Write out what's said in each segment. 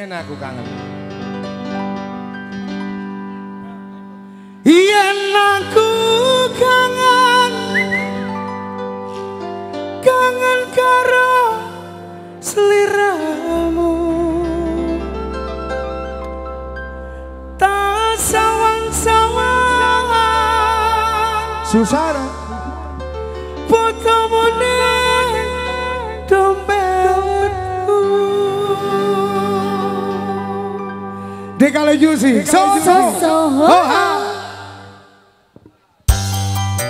Yen aku kangen. Yen aku kangen. Kangen karo seliramu. Tak sawang-sawang. Susana. Kale Juicy. So so so ho ha.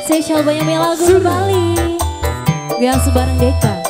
Spesial banyak lagu Bali. Biasa sebarang Deka.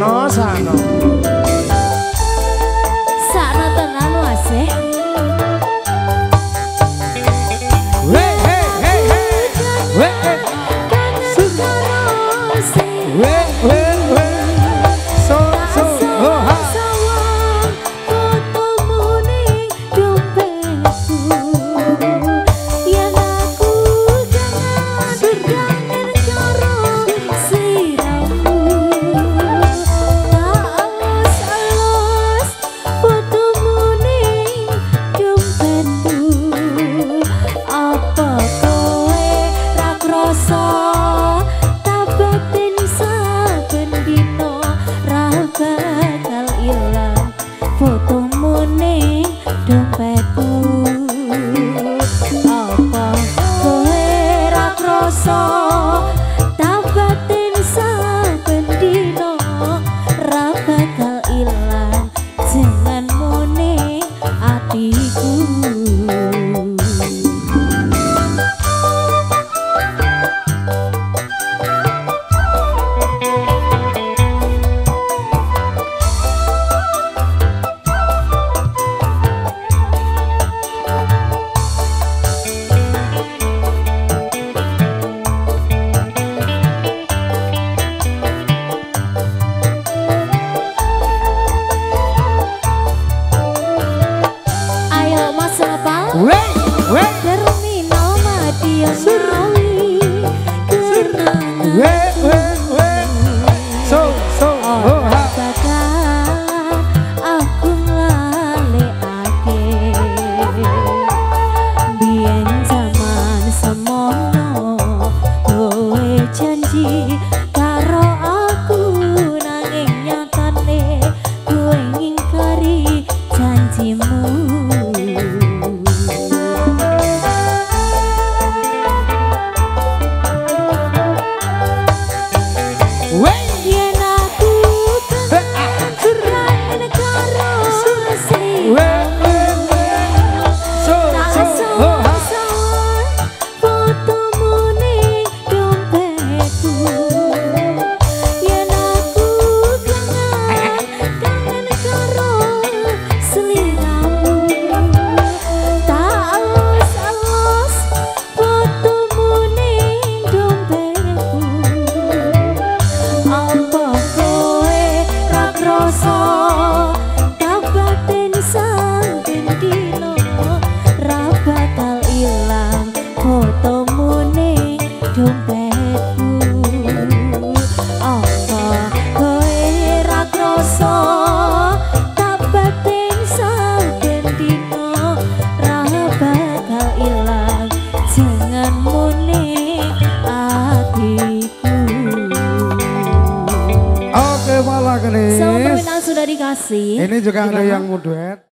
sano, sano. passar. dompetku. Bakal atiku. Oke malah ini juga ada yang mau duet